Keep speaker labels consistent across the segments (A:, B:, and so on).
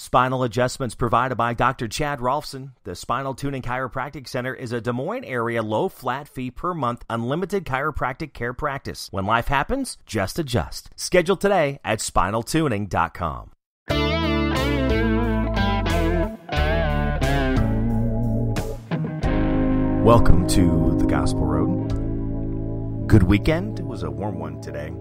A: Spinal adjustments provided by Dr. Chad Rolfson. The Spinal Tuning Chiropractic Center is a Des Moines area low flat fee per month unlimited chiropractic care practice. When life happens, just adjust. Schedule today at spinaltuning.com. Welcome to the Gospel Road. Good weekend. It was a warm one today.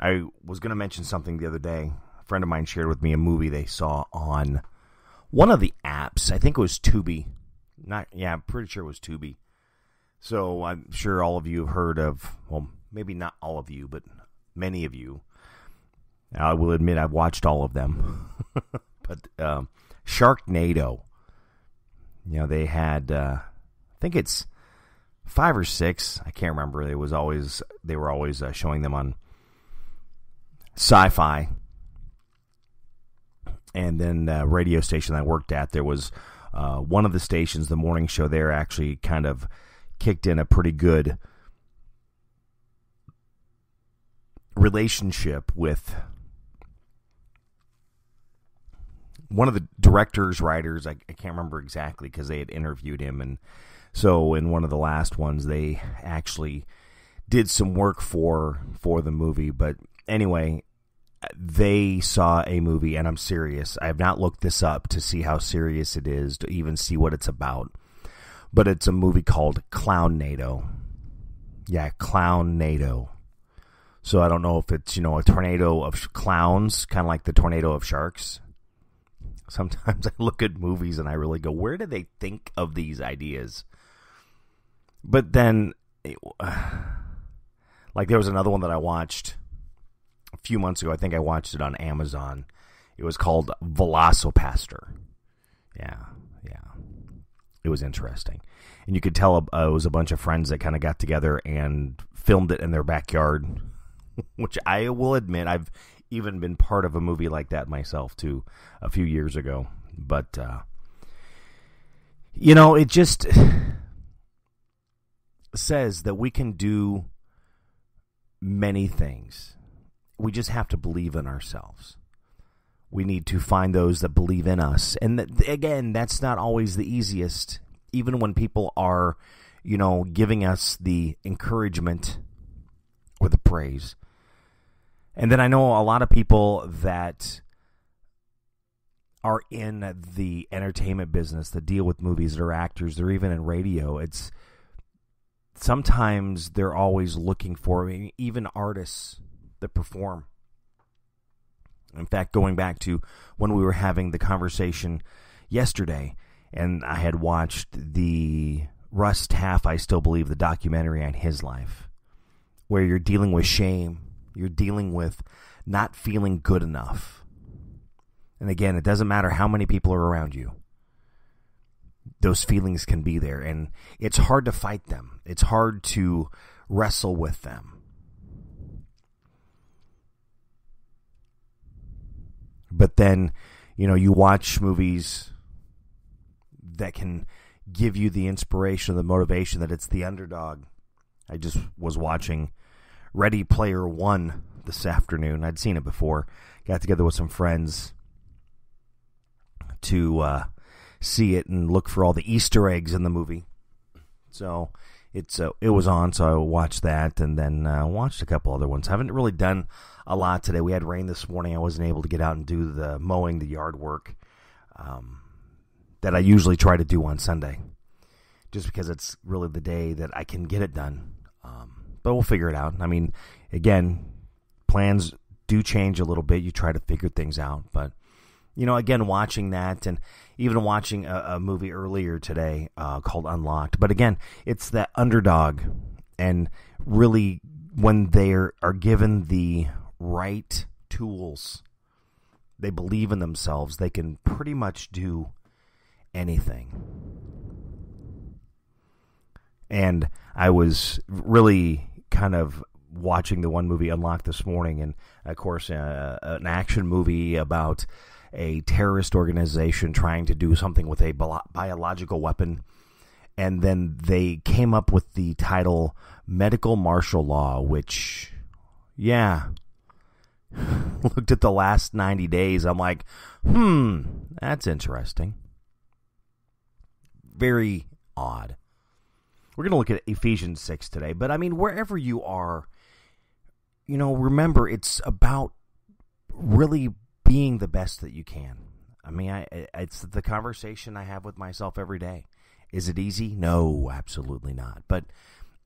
A: I was going to mention something the other day friend of mine shared with me a movie they saw on one of the apps. I think it was Tubi. Not yeah, I'm pretty sure it was Tubi. So I'm sure all of you have heard of well, maybe not all of you, but many of you. I will admit I've watched all of them. but um, Sharknado. You know, they had uh, I think it's five or six. I can't remember. It was always they were always uh, showing them on sci-fi and then the radio station I worked at, there was uh, one of the stations, the morning show there, actually kind of kicked in a pretty good relationship with one of the directors, writers. I, I can't remember exactly because they had interviewed him, and so in one of the last ones, they actually did some work for for the movie. But anyway, they saw a movie, and I'm serious. I have not looked this up to see how serious it is, to even see what it's about. But it's a movie called Clownado. Yeah, Clownado. So I don't know if it's, you know, a tornado of clowns, kind of like the tornado of sharks. Sometimes I look at movies and I really go, where do they think of these ideas? But then, like, there was another one that I watched a few months ago. I think I watched it on Amazon. It was called VelociPastor. Yeah, yeah. It was interesting. And you could tell uh, it was a bunch of friends that kind of got together and filmed it in their backyard, which I will admit I've even been part of a movie like that myself too a few years ago. But uh, you know, it just says that we can do many things we just have to believe in ourselves. We need to find those that believe in us. And that, again, that's not always the easiest, even when people are, you know, giving us the encouragement or the praise. And then I know a lot of people that are in the entertainment business that deal with movies, they're actors, they're even in radio. It's sometimes they're always looking for I mean, even artists that perform. In fact, going back to when we were having the conversation yesterday, and I had watched the Russ Taff, I still believe, the documentary on his life, where you're dealing with shame, you're dealing with not feeling good enough. And again, it doesn't matter how many people are around you. Those feelings can be there, and it's hard to fight them. It's hard to wrestle with them. But then, you know, you watch movies that can give you the inspiration, the motivation that it's the underdog. I just was watching Ready Player One this afternoon. I'd seen it before. Got together with some friends to uh, see it and look for all the Easter eggs in the movie. So it's uh, it was on, so I watched that and then uh, watched a couple other ones. I haven't really done a lot today. We had rain this morning. I wasn't able to get out and do the mowing, the yard work um, that I usually try to do on Sunday, just because it's really the day that I can get it done. Um, but we'll figure it out. I mean, again, plans do change a little bit. You try to figure things out, but you know, again, watching that and even watching a, a movie earlier today uh, called Unlocked. But again, it's that underdog, and really when they are, are given the right tools, they believe in themselves, they can pretty much do anything. And I was really kind of watching the one movie Unlocked this morning, and of course, uh, an action movie about a terrorist organization trying to do something with a biological weapon. And then they came up with the title Medical Martial Law, which, yeah, looked at the last 90 days, I'm like, hmm, that's interesting. Very odd. We're going to look at Ephesians 6 today, but I mean, wherever you are, you know, remember it's about really being the best that you can. I mean, I, it's the conversation I have with myself every day. Is it easy? No, absolutely not. But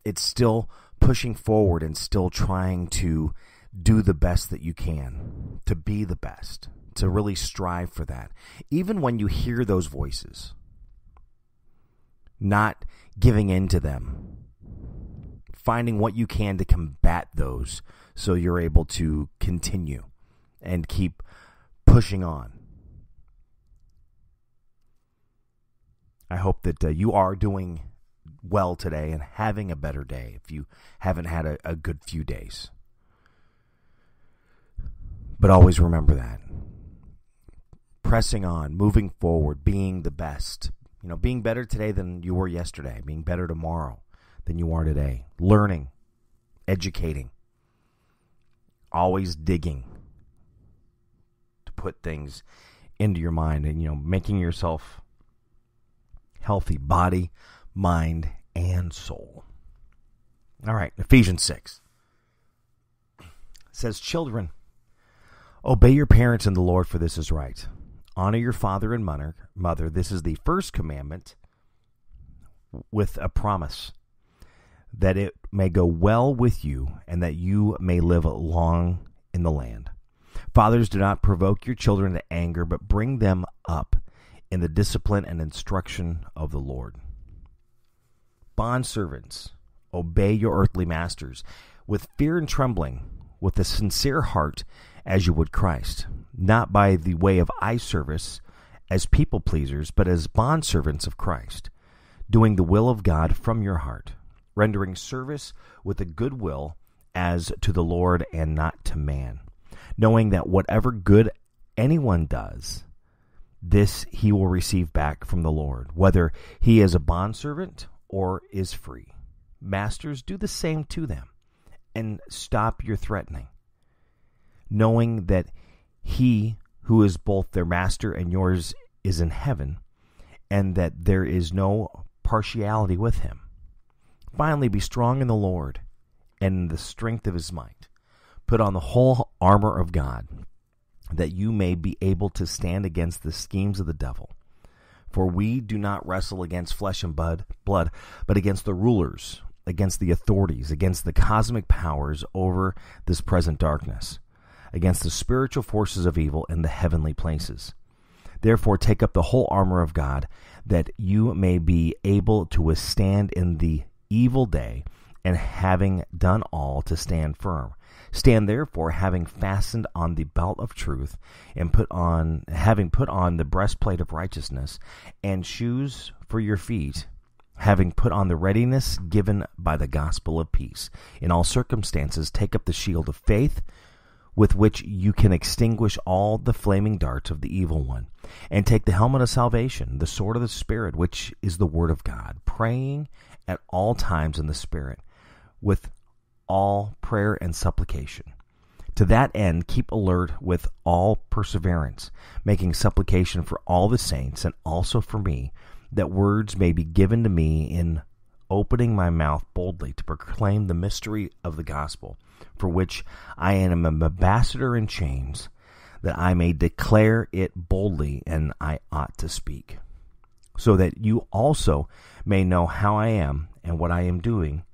A: it's still pushing forward and still trying to do the best that you can, to be the best, to really strive for that. Even when you hear those voices, not giving in to them, finding what you can to combat those so you're able to continue and keep pushing on. I hope that uh, you are doing well today and having a better day if you haven't had a, a good few days. But always remember that. Pressing on, moving forward, being the best. You know, being better today than you were yesterday, being better tomorrow than you are today. Learning, educating, always digging put things into your mind and, you know, making yourself healthy body, mind, and soul. All right, Ephesians 6 says, Children, obey your parents in the Lord, for this is right. Honor your father and mother. Mother, this is the first commandment with a promise that it may go well with you and that you may live long in the land. Fathers, do not provoke your children to anger, but bring them up in the discipline and instruction of the Lord. Bondservants, obey your earthly masters with fear and trembling, with a sincere heart, as you would Christ, not by the way of eye service as people pleasers, but as bondservants of Christ, doing the will of God from your heart, rendering service with a good will as to the Lord and not to man, knowing that whatever good anyone does, this he will receive back from the Lord, whether he is a bondservant or is free. Masters, do the same to them, and stop your threatening, knowing that he who is both their master and yours is in heaven, and that there is no partiality with him. Finally, be strong in the Lord and in the strength of his might. Put on the whole armor of God that you may be able to stand against the schemes of the devil. For we do not wrestle against flesh and blood, but against the rulers, against the authorities, against the cosmic powers over this present darkness, against the spiritual forces of evil in the heavenly places. Therefore, take up the whole armor of God, that you may be able to withstand in the evil day, and having done all, to stand firm. Stand therefore, having fastened on the belt of truth, and put on having put on the breastplate of righteousness, and shoes for your feet, having put on the readiness given by the gospel of peace. In all circumstances, take up the shield of faith, with which you can extinguish all the flaming darts of the evil one, and take the helmet of salvation, the sword of the Spirit, which is the word of God, praying at all times in the Spirit, with all prayer and supplication. To that end, keep alert with all perseverance, making supplication for all the saints and also for me, that words may be given to me in opening my mouth boldly to proclaim the mystery of the gospel, for which I am an ambassador in chains, that I may declare it boldly and I ought to speak, so that you also may know how I am and what I am doing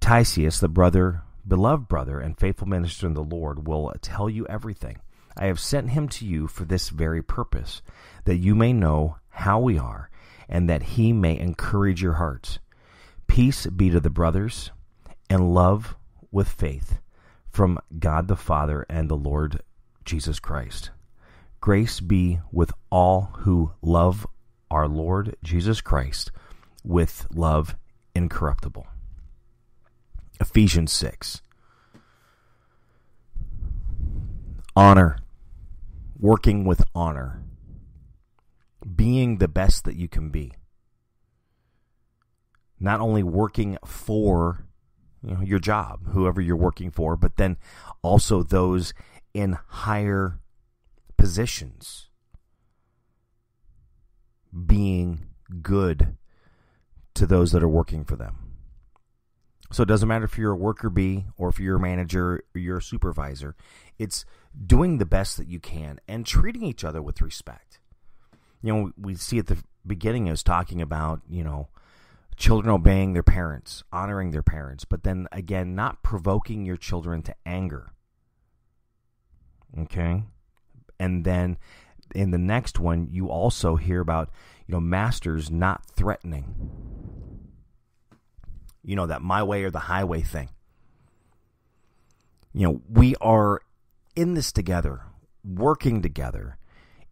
A: Tychicus, the brother, beloved brother, and faithful minister in the Lord, will tell you everything. I have sent him to you for this very purpose, that you may know how we are, and that he may encourage your hearts. Peace be to the brothers, and love with faith from God the Father and the Lord Jesus Christ. Grace be with all who love our Lord Jesus Christ with love incorruptible. Ephesians 6. Honor. Working with honor. Being the best that you can be. Not only working for you know, your job, whoever you're working for, but then also those in higher positions being good to those that are working for them. So it doesn't matter if you're a worker bee or if you're a manager or you're a supervisor. It's doing the best that you can and treating each other with respect. You know, we see at the beginning I was talking about, you know, children obeying their parents, honoring their parents, but then again, not provoking your children to anger. Okay? And then in the next one, you also hear about, you know, masters not threatening. You know, that my way or the highway thing. You know, we are in this together, working together,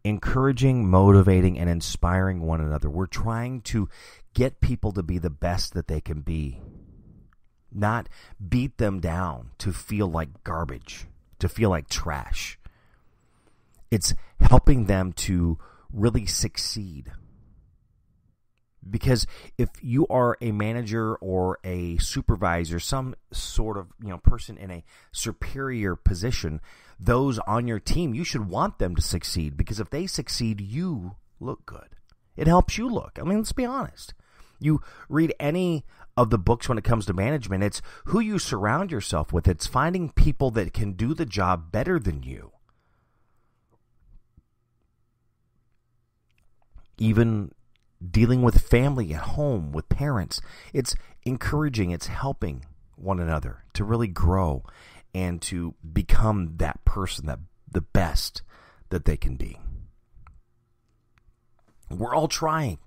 A: encouraging, motivating, and inspiring one another. We're trying to get people to be the best that they can be, not beat them down to feel like garbage, to feel like trash. It's helping them to really succeed. Because if you are a manager or a supervisor, some sort of you know person in a superior position, those on your team, you should want them to succeed because if they succeed, you look good. It helps you look. I mean, let's be honest. You read any of the books when it comes to management, it's who you surround yourself with. It's finding people that can do the job better than you. Even dealing with family at home, with parents, it's encouraging, it's helping one another to really grow and to become that person that the best that they can be. We're all trying.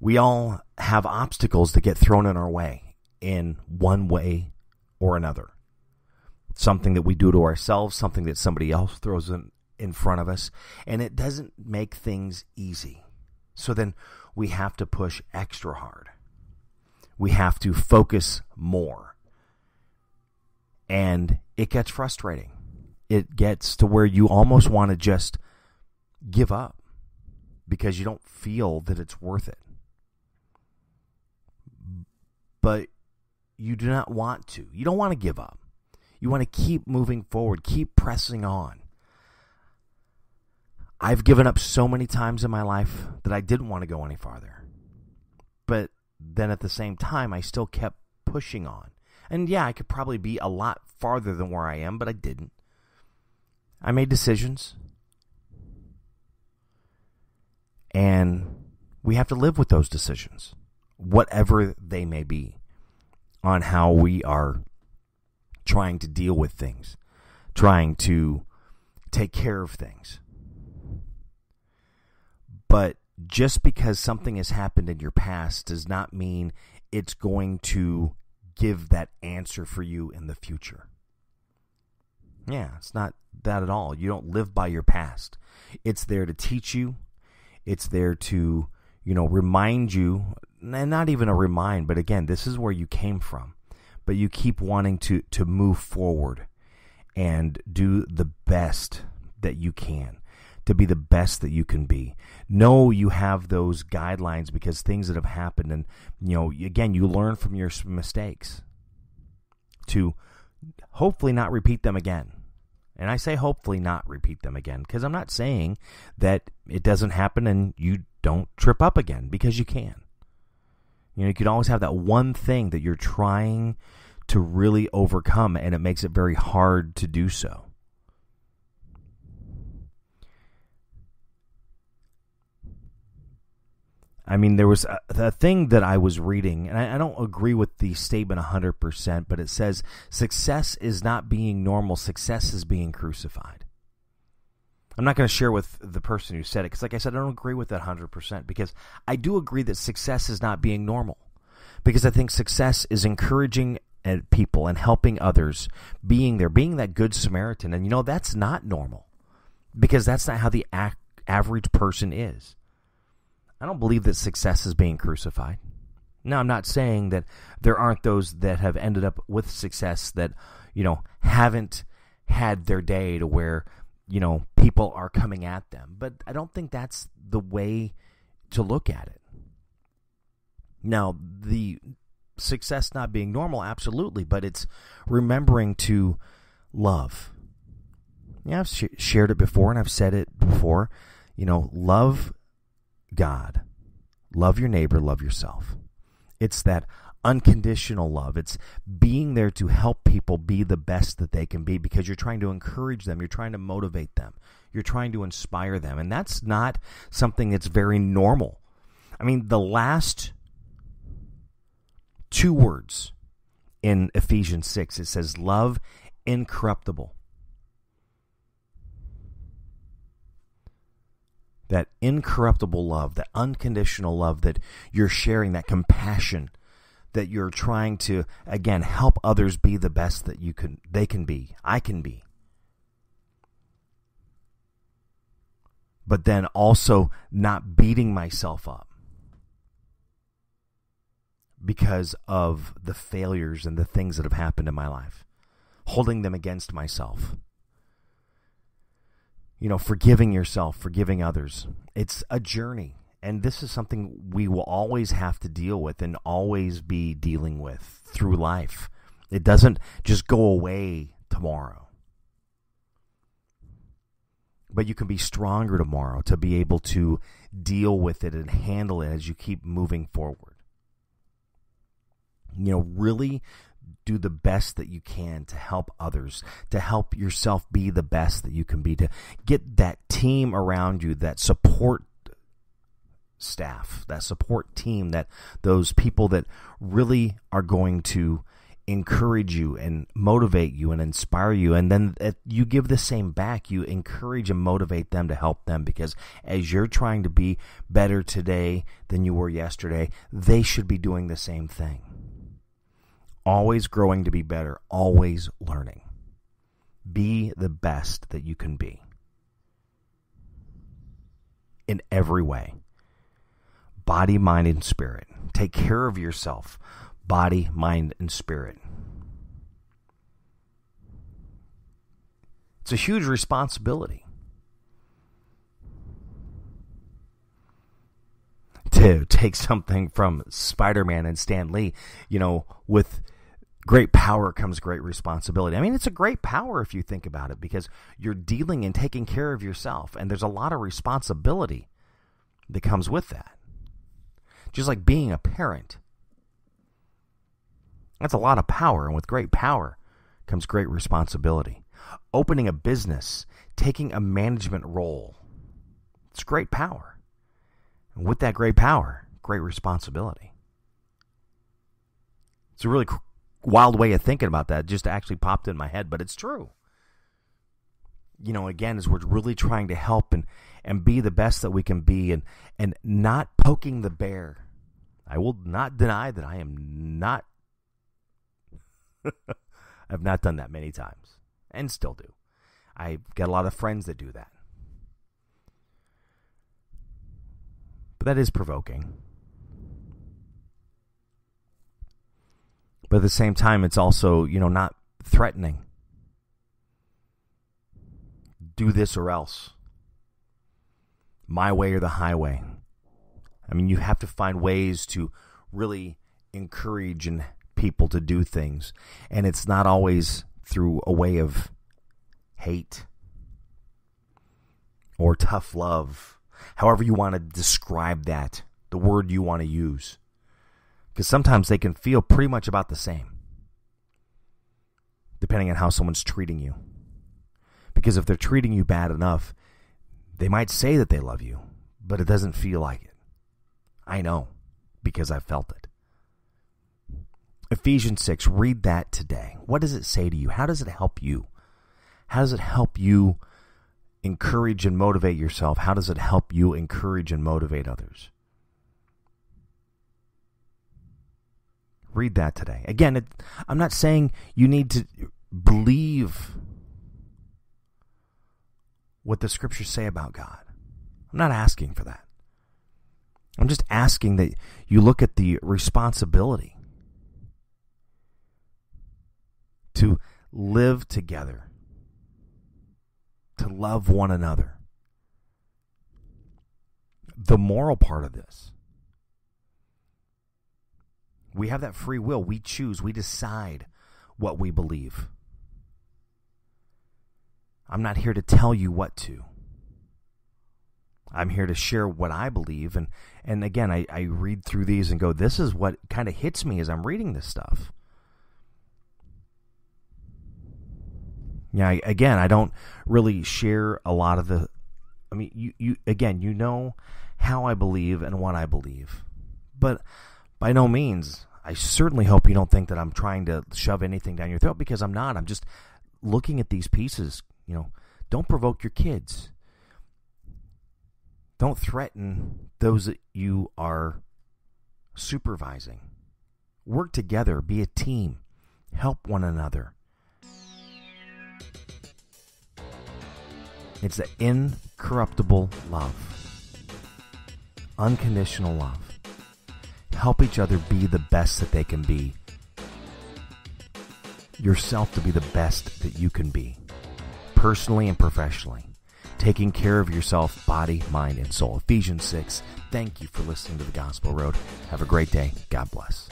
A: We all have obstacles that get thrown in our way in one way or another. Something that we do to ourselves, something that somebody else throws in, in front of us, and it doesn't make things easy. So then we have to push extra hard. We have to focus more. And it gets frustrating. It gets to where you almost want to just give up because you don't feel that it's worth it. But you do not want to. You don't want to give up. You want to keep moving forward, keep pressing on. I've given up so many times in my life that I didn't want to go any farther. But then at the same time, I still kept pushing on. And yeah, I could probably be a lot farther than where I am, but I didn't. I made decisions. And we have to live with those decisions, whatever they may be, on how we are trying to deal with things, trying to take care of things. But just because something has happened in your past does not mean it's going to give that answer for you in the future. Yeah, it's not that at all. You don't live by your past. It's there to teach you. It's there to, you know, remind you, and not even a remind, but again, this is where you came from. But you keep wanting to to move forward and do the best that you can to be the best that you can be. Know you have those guidelines because things that have happened, and you know, again, you learn from your mistakes to hopefully not repeat them again. And I say hopefully not repeat them again because I'm not saying that it doesn't happen and you don't trip up again because you can. You know, you can always have that one thing that you're trying to really overcome and it makes it very hard to do so. I mean, there was a, a, thing that I was reading, and I, I don't agree with the statement 100%, but it says success is not being normal, success is being crucified. I'm not going to share with the person who said it because, like I said, I don't agree with that 100% because I do agree that success is not being normal. Because I think success is encouraging uh, people and helping others, being there, being that good Samaritan. And you know, that's not normal because that's not how the average person is. I don't believe that success is being crucified. Now, I'm not saying that there aren't those that have ended up with success that, you know, haven't had their day to where, you know, people are coming at them. But I don't think that's the way to look at it. Now, the success not being normal, absolutely, but it's remembering to love, Yeah, I've sh- shared it before and I've said it before. You know, love God, love your neighbor, love yourself. It's that unconditional love. It's being there to help people be the best that they can be because you're trying to encourage them, you're trying to motivate them, you're trying to inspire them. And that's not something that's very normal. I mean, the last two words in Ephesians 6 it says, Love incorruptible. That incorruptible love, that unconditional love that you're sharing, that compassion that you're trying to again help others be the best that you can they can be i can be. But then also not beating myself up because of the failures and the things that have happened in my life holding them against myself you know forgiving yourself forgiving others it's a journey and this is something we will always have to deal with and always be dealing with through life. It doesn't just go away tomorrow. But you can be stronger tomorrow to be able to deal with it and handle it as you keep moving forward. You know, really do the best that you can to help others, to help yourself be the best that you can be, to get that team around you, that support staff, that support team, that those people that really are going to encourage you and motivate you and inspire you. And then you give the same back you encourage and motivate them to help them because as you're trying to be better today than you were yesterday they should be doing the same thing always growing to be better always learning be the best that you can be in every way body, mind, and spirit. Take care of yourself, body, mind, and spirit. It's a huge responsibility. To take something from Spider Man and Stan Lee, you know, with great power comes great responsibility. I mean, it's a great power if you think about it because you're dealing and taking care of yourself, and there's a lot of responsibility that comes with that just like being a parent. That's a lot of power, and with great power comes great responsibility. Opening a business, taking a management role, it's great power. And with that great power, great responsibility. It's a really wild way of thinking about that. Just actually popped in my head, but it's true. You know, again, as we're really trying to help and and be the best that we can be and and not poking the bear. I will not deny that I am not I've not done that many times and still do. I've got a lot of friends that do that. But that is provoking. But at the same time, it's also, you know, not threatening. Do this or else my way or the highway. I mean, you have to find ways to really encourage and people to do things, and it's not always through a way of hate or tough love, however you want to describe that, the word you want to use. Because sometimes they can feel pretty much about the same, depending on how someone's treating you. Because if they're treating you bad enough, they might say that they love you, but it doesn't feel like it. I know because I felt it. Ephesians 6, read that today. What does it say to you? How does it help you? How does it help you encourage and motivate yourself? How does it help you encourage and motivate others? Read that today. Again, it, I'm not saying you need to believe what the scriptures say about God. I'm not asking for that. I'm just asking that you look at the responsibility to live together, to love one another. The moral part of this. We have that free will. We choose, we decide what we believe. I'm not here to tell you what to. I'm here to share what I believe. And, and again, I, I read through these and go, this is what kind of hits me as I'm reading this stuff. Yeah, again, I don't really share a lot of the. I mean, you, you again, you know how I believe and what I believe, but by no means, I certainly hope you don't think that I'm trying to shove anything down your throat because I'm not. I'm just looking at these pieces. You know, don't provoke your kids. Don't threaten those that you are supervising. Work together, be a team, help one another. It's the incorruptible love, unconditional love. Help each other be the best that they can be. Yourself to be the best that you can be, personally and professionally. Taking care of yourself, body, mind, and soul. Ephesians 6. Thank you for listening to the Gospel Road. Have a great day. God bless.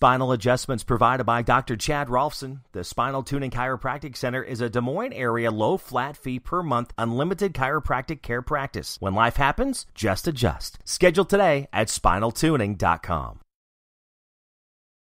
A: Spinal adjustments provided by Dr. Chad Rolfson. The Spinal Tuning Chiropractic Center is a Des Moines area low flat fee per month unlimited chiropractic care practice. When life happens, just adjust. Schedule today at spinaltuning.com.